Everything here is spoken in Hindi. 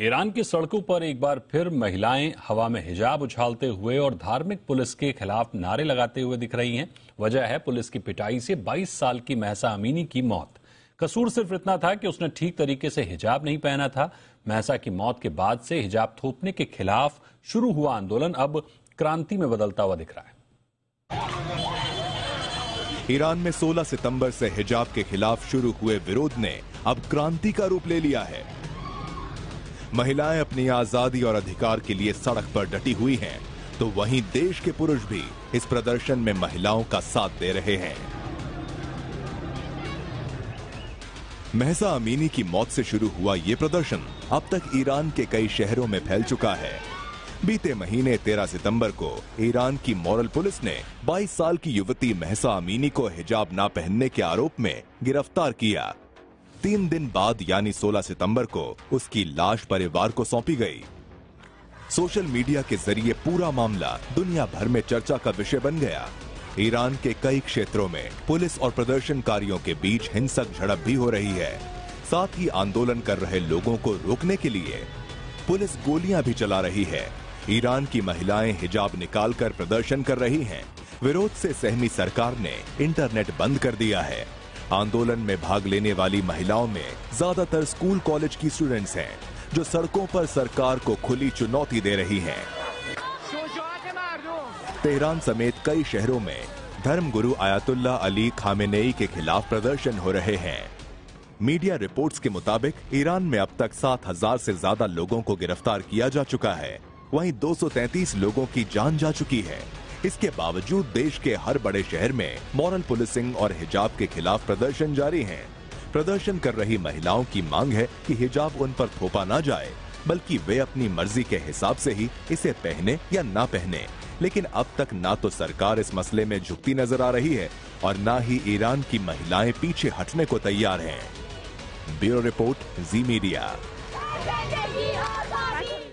ईरान की सड़कों पर एक बार फिर महिलाएँ हवा में हिजाब उछालते हुए और धार्मिक पुलिस के खिलाफ नारे लगाते हुए दिख रही हैं। वजह है पुलिस की पिटाई से 22 साल की महसा अमीनी की मौत। कसूर सिर्फ़ इतना था कि उसने ठीक तरीके से हिजाब नहीं पहना था। महसा की मौत के बाद से हिजाब थोपने के खिलाफ शुरू हुआ आंदोलन। अब क्रांति में बदलता हुआ दिख रहा है। ईरान में 16 सितंबर से हिजाब के खिलाफ शुरू हुए विरोध ने अब क्रांति का रूप ले लिया है। महिलाएँ अपनी आज़ादी और अधिकार के लिए सड़क पर डटी हुई हैं, तो वहीं देश के पुरुष भी इस प्रदर्शन में महिलाओं का साथ दे रहे हैं। महसा अमीनी की मौत से शुरू हुआ ये प्रदर्शन अब तक ईरान के कई शहरों में फैल चुका है। बीते महीने 13 सितंबर को ईरान की मॉरल पुलिस ने 22 साल की युवती महसा अमीनी को हिजाब ना पहनने के आरोप में गिरफ़्तार किया। तीन दिन बाद, यानी 16 सितंबर को, उसकी लाश परिवार को सौंपी गई। सोशल मीडिया के ज़रिए पूरा मामला दुनिया भर में चर्चा का विषय बन गया। ईरान के कई क्षेत्रों में पुलिस और प्रदर्शनकारियों के बीच हिंसक झड़प भी हो रही है। साथ ही आंदोलन कर रहे लोगों को रोकने के लिए पुलिस गोलियाँ भी चला रही है। ईरान की महिलाएँ हिजाब निकालकर प्रदर्शन कर रही हैं। विरोध से सहमी सरकार ने इंटरनेट बंद कर दिया है। आंदोलन में भाग लेने वाली महिलाओं में ज़्यादातर स्कूल कॉलेज की स्टूडेंट्स हैं, जो सड़कों पर सरकार को खुली चुनौती दे रही हैं। तेहरान समेत कई शहरों में धर्मगुरु आयतुल्ला अली खामेनेई के खिलाफ प्रदर्शन हो रहे हैं। मीडिया रिपोर्ट्स के मुताबिक, ईरान में अब तक सात हज़ार से ज़्यादा लोगों को गिरफ़्तार किया जा चुका है। वहीं 233 लोगों की जान जा चुकी है। इसके बावजूद देश के हर बड़े शहर में मॉरल पुलिसिंग और हिजाब के खिलाफ प्रदर्शन जारी हैं। प्रदर्शन कर रही महिलाओं की मांग है कि हिजाब उन पर थोपा ना जाए, बल्कि वे अपनी मर्ज़ी के हिसाब से ही इसे पहने या ना पहने। लेकिन अब तक ना तो सरकार इस मसले में झुकती नज़र आ रही है और ना ही ईरान की महिलाएँ पीछे हटने को तैयार हैं। Bureau report, Zee media.